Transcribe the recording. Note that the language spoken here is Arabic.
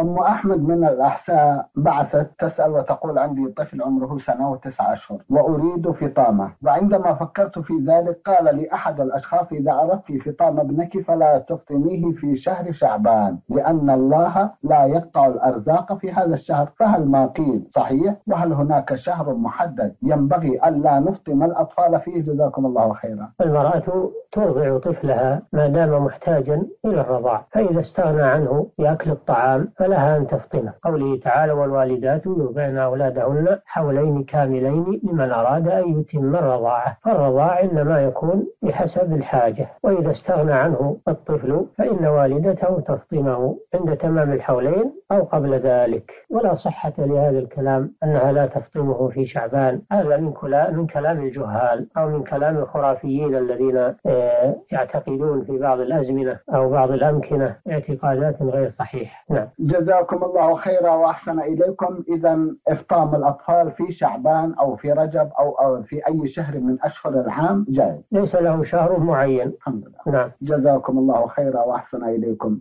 أم أحمد من الأحساء بعثت تسأل وتقول عندي طفل عمره سنة وتسعة أشهر وأريد فطامة. وعندما فكرت في ذلك قال لي أحد الأشخاص إذا أردت فطام ابنك فلا تفطميه في شهر شعبان لأن الله لا يقطع الأرزاق في هذا الشهر فهل ما قيل صحيح؟ وهل هناك شهر محدد ينبغي ألا نفطم الأطفال فيه؟ جزاكم الله خيرا. المرأة ترضع طفلها ما دام محتاجا إلى الرضاع فإذا استغنى عنه بأكل الطعام فلها أن تفطمه قوله تعالى والوالدات يرضعن أولادهن حولين كاملين لمن أراد أن يتم الرضاعة فالرضاع إنما يكون بحسب الحاجة وإذا استغنى عنه الطفل فإن والدته تفطمه عند تمام الحولين أو قبل ذلك. ولا صحة لهذا الكلام أنها لا تفطمه في شعبان. هذا من من كلام الجهال أو من كلام الخرافيين الذين آه، يعتقدون في بعض الأزمنة أو بعض الأمكنة اعتقادات غير صحيحة نعم. جزاكم الله خيرا وأحسن إليكم. إذا إفطام الأطفال في شعبان أو في رجب أو, أو في أي شهر من أشهر العام جائز. ليس له شهر معين. الحمد لله. نعم. جزاكم الله خيرا وأحسن إليكم.